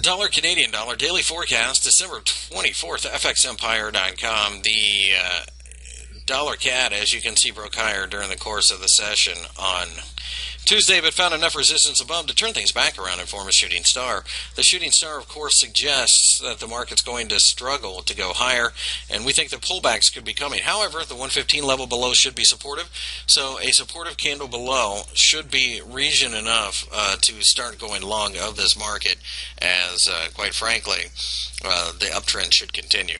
Dollar Canadian dollar daily forecast December 24th fxempire.com the uh, dollar CAD as you can see broke higher during the course of the session on Tuesday, but found enough resistance above to turn things back around and form a shooting star. The shooting star, of course, suggests that the market's going to struggle to go higher, and we think the pullbacks could be coming. However, the 115 level below should be supportive, so a supportive candle below should be reason enough uh, to start going long of this market, as uh, quite frankly, uh, the uptrend should continue.